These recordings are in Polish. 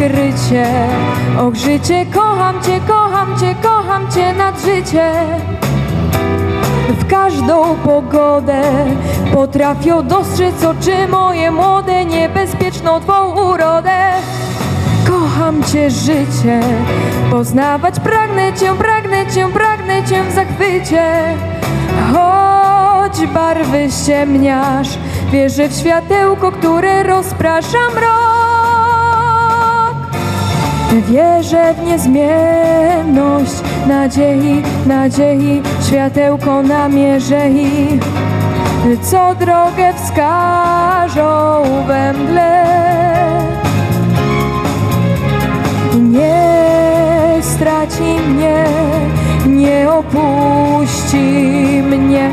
skrycie. Och życie, kocham cię, kocham cię, kocham cię nad życie. W każdą pogodę potrafią dostrzec oczy moje młode, niebezpieczną twą urodę. Kocham cię życie, poznawać pragnę cię, pragnę cię, pragnę cię w zachwycie. Choć barwy ściemniasz, wierzę w światełko, które rozprasza mrok. Wierzę w niezmienność nadziei, nadziei, światełko namierzę i co drogę wskażą we mgle. Nie straci mnie, nie opuści mnie,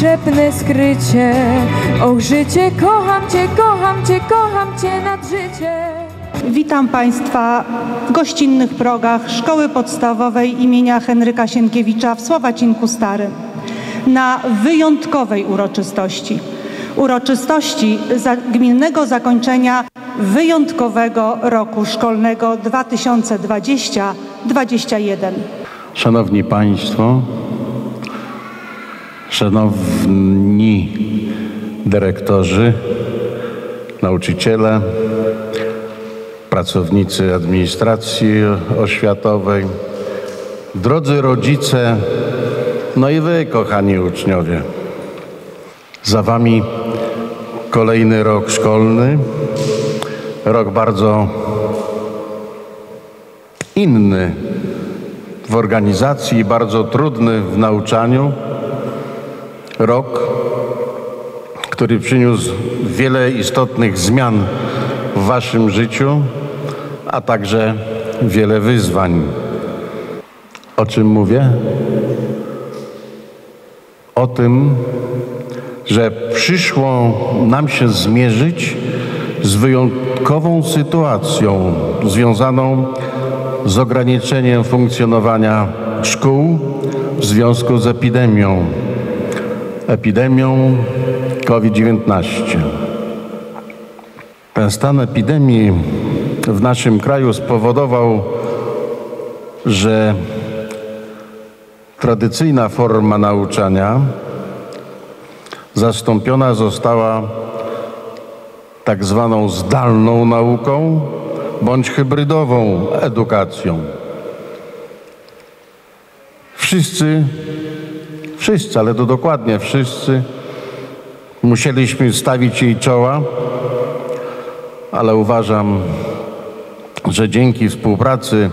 szepnę skrycie, och życie, kocham cię, kocham cię, kocham cię nad życie. Witam Państwa w gościnnych progach Szkoły Podstawowej imienia Henryka Sienkiewicza w Słowacinku Starym na wyjątkowej uroczystości. Uroczystości za gminnego zakończenia wyjątkowego roku szkolnego 2020-2021. Szanowni Państwo, szanowni dyrektorzy, nauczyciele, pracownicy administracji oświatowej, drodzy rodzice, no i Wy, kochani uczniowie. Za Wami kolejny rok szkolny, rok bardzo inny w organizacji, bardzo trudny w nauczaniu. Rok, który przyniósł wiele istotnych zmian w Waszym życiu, a także wiele wyzwań. O czym mówię? O tym, że przyszło nam się zmierzyć z wyjątkową sytuacją związaną z ograniczeniem funkcjonowania szkół w związku z epidemią, epidemią COVID-19. Ten stan epidemii w naszym kraju spowodował, że tradycyjna forma nauczania zastąpiona została tak zwaną zdalną nauką bądź hybrydową edukacją. Wszyscy, wszyscy, ale to dokładnie wszyscy, musieliśmy stawić jej czoła, ale uważam, że dzięki współpracy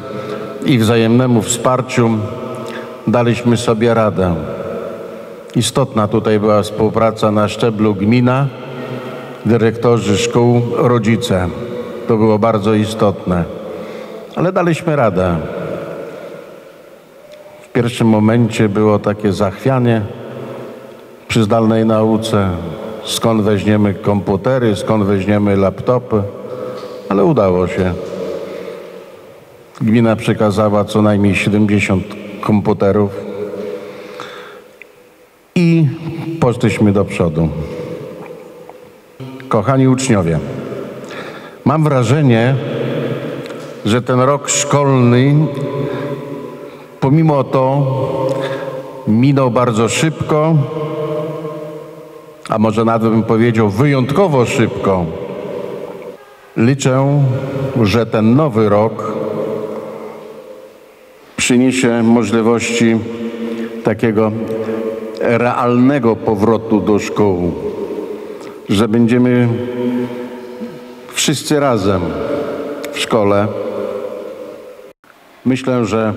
i wzajemnemu wsparciu daliśmy sobie radę. Istotna tutaj była współpraca na szczeblu gmina, dyrektorzy szkół, rodzice. To było bardzo istotne. Ale daliśmy radę. Pierwszym momencie było takie zachwianie przy zdalnej nauce. Skąd weźmiemy komputery, skąd weźmiemy laptopy, ale udało się. Gmina przekazała co najmniej 70 komputerów i poszliśmy do przodu. Kochani uczniowie, mam wrażenie, że ten rok szkolny, pomimo to, minął bardzo szybko, a może nawet bym powiedział wyjątkowo szybko. Liczę, że ten nowy rok przyniesie możliwości takiego realnego powrotu do szkół, że będziemy wszyscy razem w szkole. Myślę, że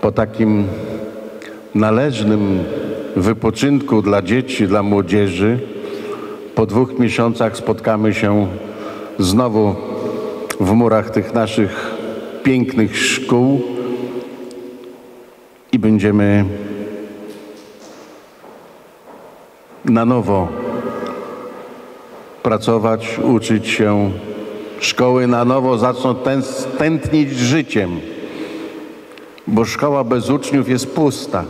po takim należnym wypoczynku dla dzieci, dla młodzieży, po dwóch miesiącach spotkamy się znowu w murach tych naszych pięknych szkół i będziemy na nowo pracować, uczyć się. Szkoły na nowo zaczną tętnić życiem, bo szkoła bez uczniów jest pusta.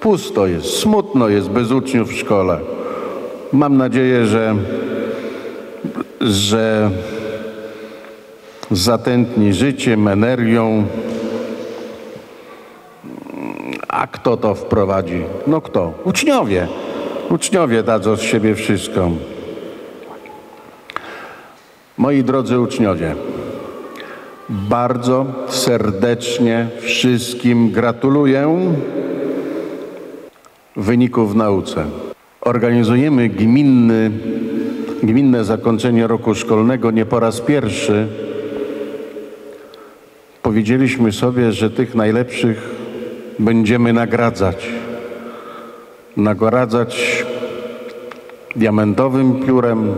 Pusto jest, smutno jest bez uczniów w szkole. Mam nadzieję, że że zatętni życiem, energią. A kto to wprowadzi? No kto? Uczniowie. Uczniowie dadzą z siebie wszystko. Moi drodzy uczniowie, bardzo serdecznie wszystkim gratuluję wyników w nauce. Organizujemy gminny, gminne zakończenie roku szkolnego nie po raz pierwszy. Powiedzieliśmy sobie, że tych najlepszych będziemy nagradzać. Nagradzać diamentowym piórem,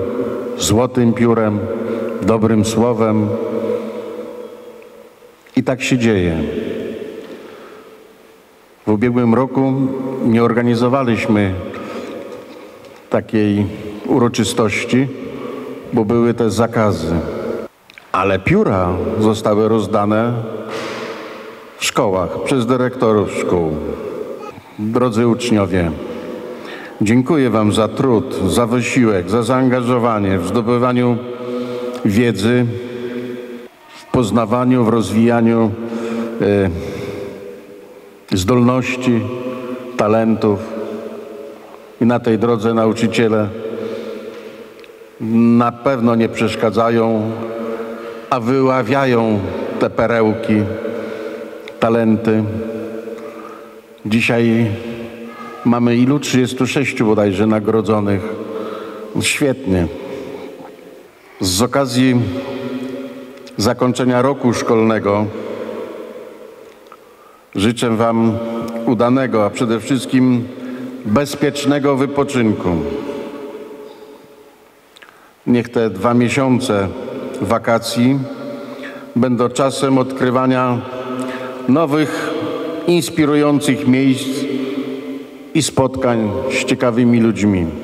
złotym piórem, dobrym słowem. I tak się dzieje. W ubiegłym roku nie organizowaliśmy takiej uroczystości, bo były te zakazy. Ale pióra zostały rozdane w szkołach przez dyrektorów szkół. Drodzy uczniowie, dziękuję Wam za trud, za wysiłek, za zaangażowanie w zdobywaniu wiedzy, poznawaniu, w rozwijaniu e, zdolności, talentów. I na tej drodze nauczyciele na pewno nie przeszkadzają, a wyławiają te perełki, talenty. Dzisiaj mamy ilu? 36 bodajże nagrodzonych. Świetnie. Z okazji zakończenia roku szkolnego życzę Wam udanego, a przede wszystkim bezpiecznego wypoczynku. Niech te dwa miesiące wakacji będą czasem odkrywania nowych, inspirujących miejsc i spotkań z ciekawymi ludźmi.